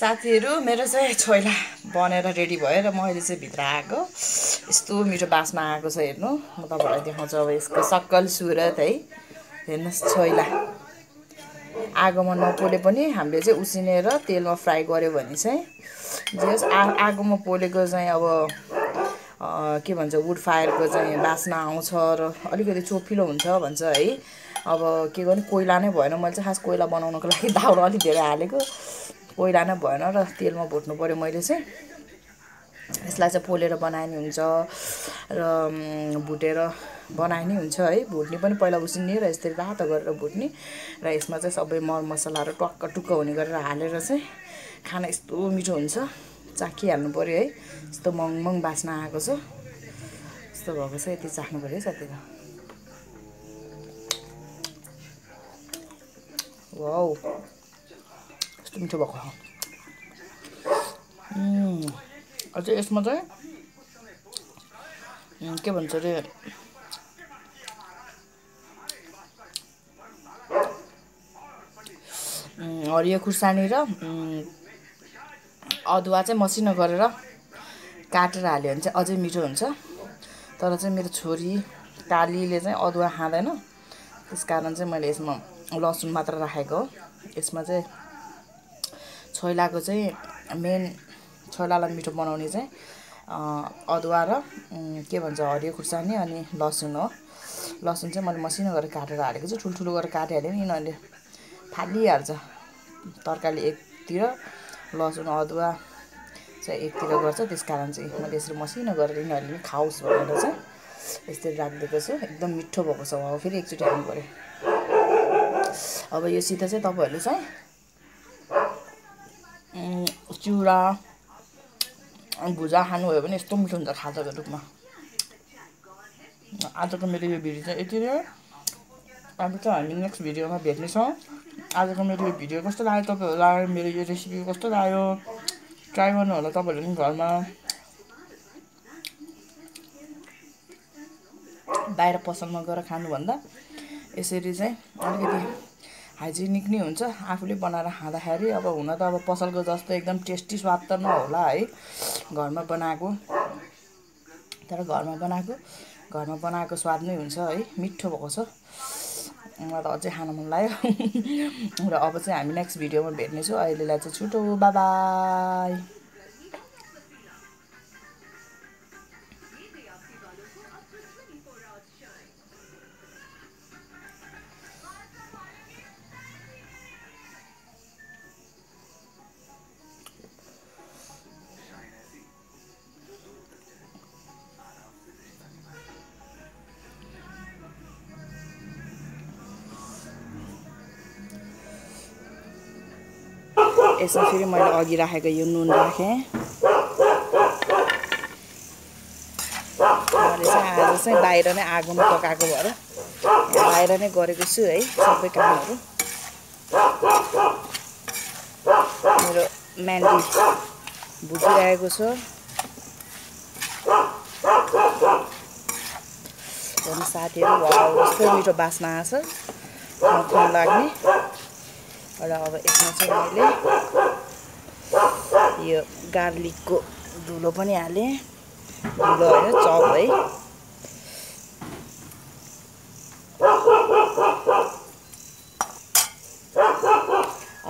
साथीहरू मेरो चाहिँ छोइला बनेर रेडी भयो र मैले चाहिँ भित्र आएको। यस्तो मिठो बासमा आएको छ हेर्नु। म तपाईँलाई देखाउँछु अब यसको सक्कल सुरत है। हेर्नुहोस् छोइला। आगोमा नपोले पनि हामीले चाहिँ उसिनेर तेलमा फ्राई गऱ्यो भने चाहिँ जे आ आगोमा पोलेको चाहिँ अब के भन्छ वुड फायरको चाहिँ बास्ना आउँछ र अलिकति चोपिलो हुन्छ भन्छ है। अब के गर्नु कोइला नै भएन। मैले चाहिँ खास कोइला बनाउनको लागि दाउरा अलिक धेरै हालेको। कोइला नै भएन र तेलमा भुट्नु पऱ्यो मैले चाहिँ। यसलाई चाहिँ पोलेर बनाए नि हुन्छ र भुटेर बनाए नि हुन्छ है भुट्ने पनि पहिला उसिन्ने र यसरी रातो गरेर भुट्ने र यसमा चाहिँ सबै मरमसलाहरू टक्क टुक्क हुने गरेर हालेर चाहिँ खाना यस्तो मिठो हुन्छ चाखिहाल्नु पऱ्यो है। यस्तो मङमङ बास्न आएको छ। यस्तो भएको छ यति चाख्नु पऱ्यो है साथीहरू। वाउ। यस्तो मिठो भएको अझै यसमा चाहिँ के भन्छ अरे हरियो खुर्सानी र अदुवा चाहिँ मसिनो गरेर काटेर हाल्यो भने चाहिँ अझै मिठो हुन्छ। तर चाहिँ मेरो छोरी कालीले चाहिँ अदुवा खाँदैन। त्यस कारण चाहिँ मैले यसमा लसुन मात्र राखेको हो। यसमा चाहिँ छोइलाको चाहिँ मेन छोइलालाई मिठो बनाउने चाहिँ अदुवा र के भन्छ हरियो खुर्सानी अनि लसुन हो। लसुन चाहिँ मैले मसिनो गरेर काटेर हालेको छु ठुल्ठुलो गरेर काटिहाल्यो भने यिनीहरूले फालिहाल्छ। तरकारी एकतिर लसुन अदुवा चाहिँ एकतिर गर्छ त्यस कारण चाहिँ मैले यसरी मसिनो गरेर यिनीहरूले पनि खाओस् भनेर चाहिँ यसरी राखिदिएको छु। एकदम मिठो भएको छ अब फेरि एकचोटि खानु पऱ्यो अब योसित चाहिँ तपाईँहरूले चाहिँ चिउरा भुजा खानुभयो भने यस्तो मिठो हुन्छ खाजाको रूपमा आजको मेरो यो भिडियो चाहिँ यति नै अब चाहिँ हामी नेक्स्ट भिडियोमा भेट्नेछौँ। आजको मेरो यो भिडियो कस्तो लाग्यो तपाईँहरूलाई मेरो यो रेसिपी कस्तो लाग्यो? ट्राई गर्नु होला तपाईँहरू पनि घरमा। बाहिर पसलमा गएर खानुभन्दा यसरी चाहिँ अलिकति हाइजेनिक नै हुन्छ। आफूले बनाएर खाँदाखेरि अब हुन त अब पसलको जस्तो एकदम टेस्टी स्वाद त नहोला है। घरमा बनाएको। तर घरमा बनाएको। घरमा बनाएको स्वाद नै हुन्छ है। मिठो भएको छ। मलाई त अझै खानु मन लाग्यो। र अब चाहिँ हामी नेक्स्ट भिडियोमा भेट्नेछौँ। अहिलेलाई चाहिँ छुटो। बाई यसमा फेरि मैले अघि राखेको यो नुन राखेँ। मैले चाहिँ आज चाहिँ बाहिर नै आगोमा पकाएको भएर बाहिर नै गरेको छु है सबै कामहरू। मेरो म्यान्डी भुटिरहेको छ। साथीहरू कस्तो मिठो बास्ना आएको छ। लाग्ने। र अब यसमा चाहिँ मैले यो गार्लिकको धुलो पनि हालेँ। धुलो होइन चप है।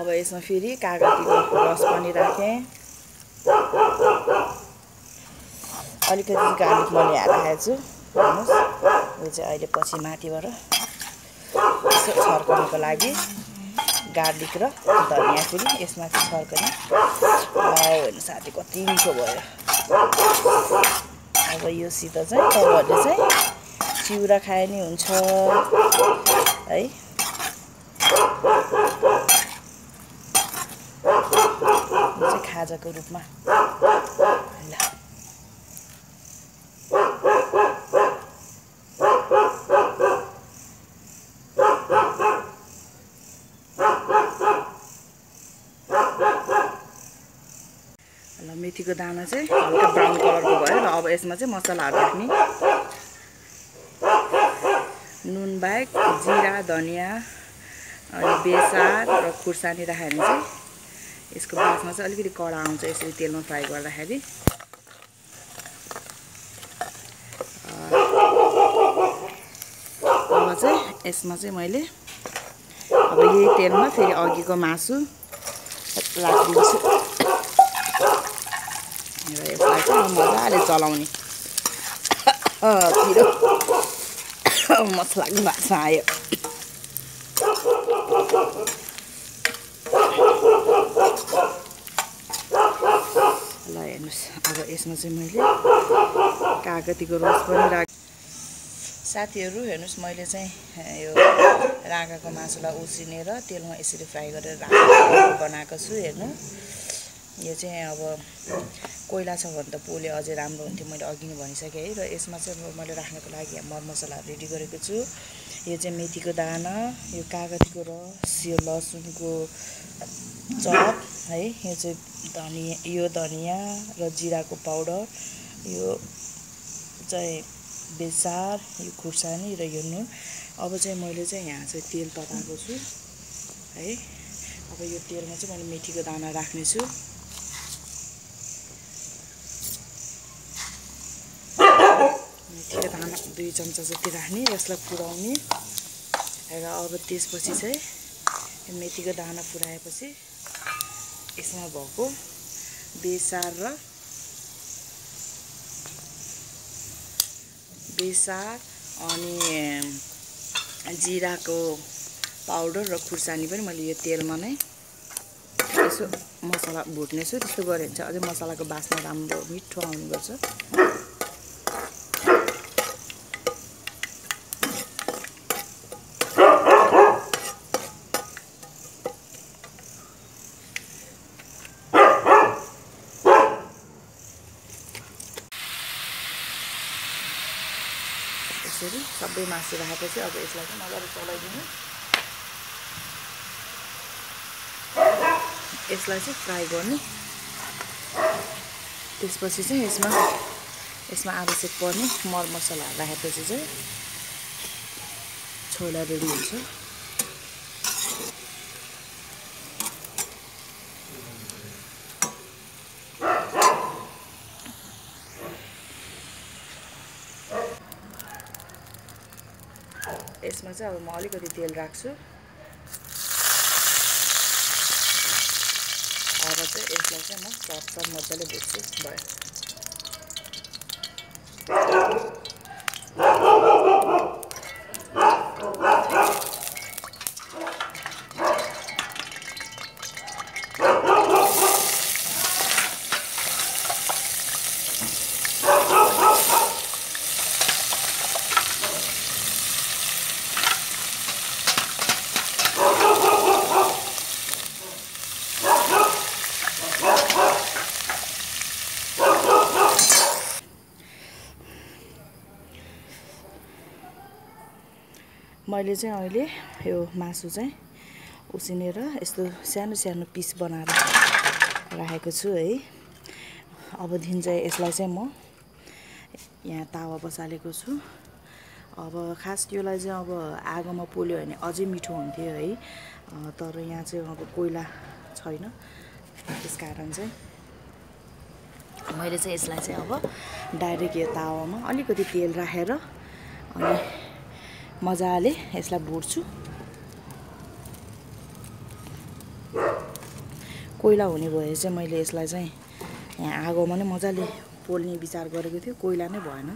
अब यसमा फेरि कागतीको रस पनि राखेँ। अलिकति गार्लिक मैले हालिरहेको छु। हेर्नुहोस् यो चाहिँ अहिले पछि माथिबाट यसो छर्काउनुको लागि। गार्लिक र धनियाँ फेरि यसमा चाहिँ छर्कने हेर्नु साथी कति मिठो भयो। अब योसित चाहिँ तपाईँहरूले चाहिँ चिउरा खाए नि हुन्छ है। खाजाको रूपमा। ल। मेथीको दाना चाहिँ हल्का ब्राउन कलरको भयो र अब यसमा चाहिँ मसलाहरू राख्ने। नुन बाहेक जिरा धनियाँ अनि बेसार र खुर्सानी राख्यो भने चाहिँ यसको बासमा चाहिँ अलिकति कडा आउँछ यसरी तेलमा फ्राई गर्दाखेरि। अब चाहिँ यसमा चाहिँ मैले अब यही तेलमा फेरि अघिको मासु राखिदिन्छु मजाले चलाउने। पिरो मसलाको बासमा आयो। ल हेर्नुहोस् अब यसमा चाहिँ मैले कागतीको रस पनि राख साथीहरू हेर्नुहोस् मैले चाहिँ यो राँगाको मासुलाई उसिनेर तेलमा यसरी फ्राई गरेर बनाएको छु हेर्नु। यो चाहिँ अब कोइला छ भने त पोले अझै राम्रो हुन्थ्यो मैले अघि नै भनिसकेँ है। र यसमा चाहिँ मैले राख्नको लागि मरमसलाहरू रेडी गरेको छु। यो चाहिँ मेथीको दाना यो कागतीको रस यो लसुनको चप है। यो चाहिँ धनियाँ यो धनियाँ र जिराको पाउडर यो चाहिँ बेसार यो खुर्सानी र यो नुन। अब चाहिँ मैले चाहिँ यहाँ चाहिँ तेल तताएको छु है। अब यो तेलमा चाहिँ मैले मेथीको दाना राख्नेछु मेथीको दाना दुई चम्चा जति राख्ने यसलाई पुऱ्याउने। र अब त्यसपछि चाहिँ मेथीको दाना पुऱ्याएपछि यसमा भएको बेसार र बेसार अनि जिराको पाउडर र खुर्सानी पनि मैले यो तेलमा नै यसो मसला भुट्नेछु त्यस्तो गऱ्यो भने चाहिँ अझै मसलाको बास्ना राम्रो मिठो आउने गर्छ यसरी सबै मासु राखेपछि अब यसलाई चाहिँ मजाले चलाइदिनु यसलाई चाहिँ फ्राई गर्नु। त्यसपछि चाहिँ यसमा यसमा आवश्यक पर्ने मरमसलाहरू राखेपछि चाहिँ छोला रेडी हुन्छ यसमा चाहिँ अब म अलिकति तेल राख्छु। अब चाहिँ यसलाई चाहिँ म चप मजाले भुट्छु भयो मैले चाहिँ अहिले यो मासु चाहिँ उसिनेर यस्तो सानो सानो पिस बनाएर राखेको छु है। अबदेखि चाहिँ यसलाई चाहिँ म यहाँ तावा बसालेको छु। अब खास यसलाई चाहिँ अब आगोमा पोल्यो भने अझै मिठो हुन्थ्यो है। तर यहाँ चाहिँ अब कोइला छैन। त्यस कारण चाहिँ मैले चाहिँ यसलाई चाहिँ अब डाइरेक्ट यो तावामा अलिकति तेल राखेर अनि मजाले यसलाई भुट्छु कोइला हुने भए चाहिँ मैले यसलाई चाहिँ यहाँ आगोमा नै मजाले पोल्ने विचार गरेको थियो कोइला नै भएन।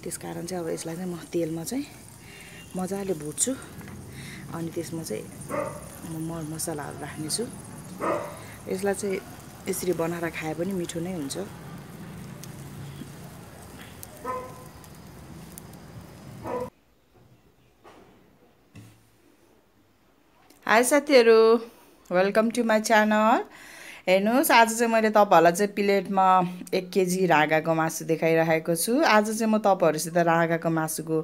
त्यस कारण चाहिँ अब यसलाई चाहिँ म तेलमा चाहिँ मजाले भुट्छु। अनि त्यसमा चाहिँ म मसलाहरू राख्नेछु। यसलाई चाहिँ यसरी बनाएर खाए पनि मिठो नै हुन्छ। हाई साथीहरू वेलकम टु माई च्यानल हेर्नुहोस् आज चाहिँ मैले तपाईँहरूलाई चाहिँ प्लेटमा एक केजी राँगाको मासु देखाइरहेको छु। आज चाहिँ म तपाईँहरूसित राँगाको मासुको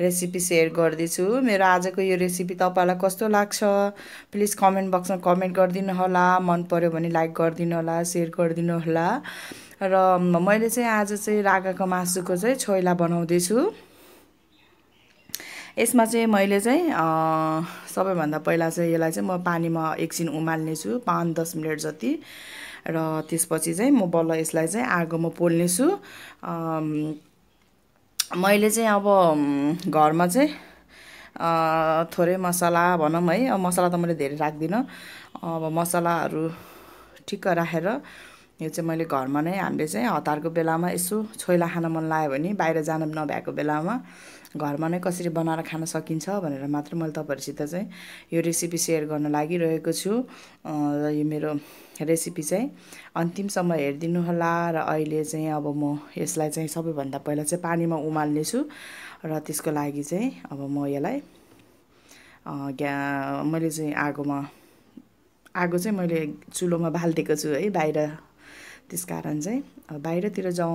रेसिपी सेयर गर्दैछु। मेरो आजको यो रेसिपी तपाईँलाई कस्तो लाग्छ प्लिज कमेन्ट बक्समा कमेन्ट गरिदिनु होला मन पऱ्यो भने लाइक गरिदिनु होला सेयर गरिदिनु होला र मैले चाहिँ आज चाहिँ राँगाको मासुको चाहिँ छोइला बनाउँदैछु। यसमा चाहिँ मैले चाहिँ सबैभन्दा पहिला चाहिँ यसलाई चाहिँ म पानीमा एकछिन उमाल्नेछु पाँच दस मिनट जति। र त्यसपछि चाहिँ म बल्ल यसलाई चाहिँ आगोमा पोल्नेछु। मैले चाहिँ अब घरमा चाहिँ थोरै मसला भनौँ है। अब मसला त मैले धेरै राख्दिनँ। अब मसलाहरू ठिक्क राखेर यो चाहिँ मैले घरमा नै हामीले चाहिँ हतारको बेलामा यसो छोइला खान मन लाग्यो भने बाहिर जान नभएको बेलामा घरमा नै कसरी बनाएर खान सकिन्छ भनेर मात्र मैले तपाईँहरूसित चाहिँ यो रेसिपी सेयर गर्न लागिरहेको छु। र यो मेरो रेसिपी चाहिँ अन्तिमसम्म हेरिदिनु होला र अहिले चाहिँ अब म यसलाई चाहिँ सबैभन्दा पहिला चाहिँ पानीमा उमाल्नेछु र त्यसको लागि चाहिँ अब म यसलाई ग्या मैले चाहिँ आगोमा आगो चाहिँ मैले चुलोमा बालिदिएको छु है बाहिर। त्यस कारण चाहिँ बाहिरतिर जाउँ।